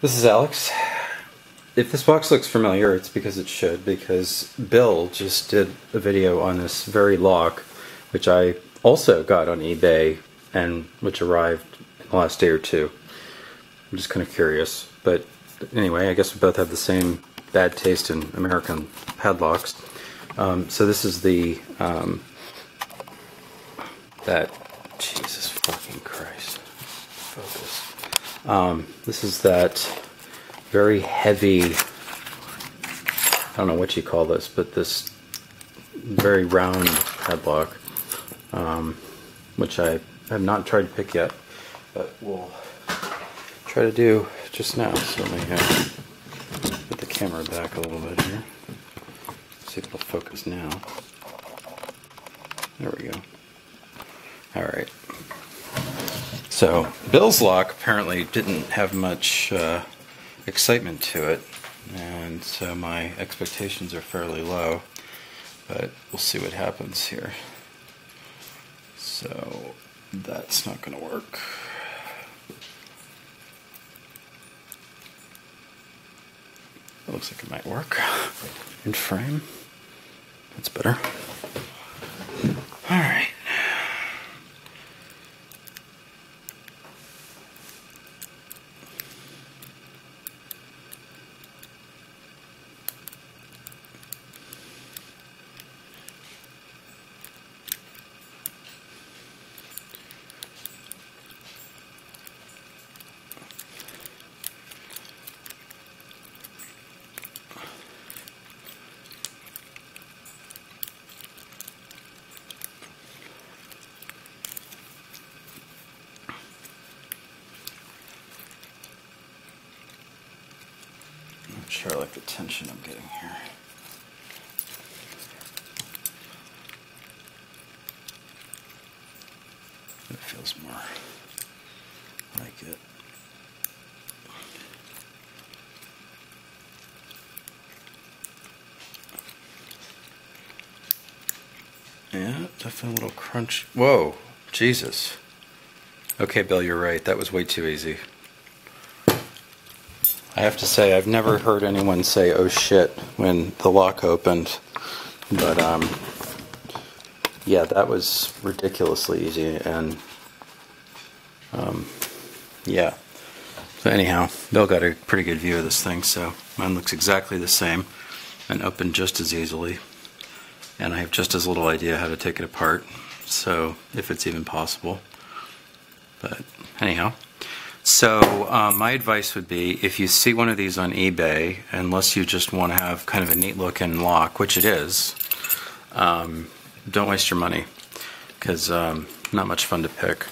This is Alex. If this box looks familiar, it's because it should, because Bill just did a video on this very lock, which I also got on eBay and which arrived in the last day or two. I'm just kind of curious. But anyway, I guess we both have the same bad taste in American padlocks. Um, so this is the, um, that, Jesus fucking Christ, focus. Um, this is that very heavy, I don't know what you call this, but this very round headlock, um, which I have not tried to pick yet, but we'll try to do just now. So let me put the camera back a little bit here. See if it'll focus now. There we go. All right. So Bill's lock apparently didn't have much uh, excitement to it, and so my expectations are fairly low. But we'll see what happens here. So that's not going to work. It looks like it might work in frame. That's better. Sure I like the tension I'm getting here. It feels more like it. Yeah, definitely a little crunch. Whoa, Jesus. Okay, Bill, you're right. That was way too easy. I have to say, I've never heard anyone say "oh shit" when the lock opened, but um, yeah, that was ridiculously easy, and um, yeah. So anyhow, Bill got a pretty good view of this thing, so mine looks exactly the same and opened just as easily, and I have just as little idea how to take it apart, so if it's even possible. But anyhow. So, uh, my advice would be if you see one of these on eBay, unless you just want to have kind of a neat looking lock, which it is, um, don't waste your money because um, not much fun to pick.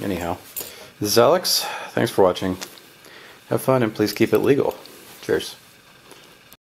Anyhow, this is Alex. Thanks for watching. Have fun and please keep it legal. Cheers.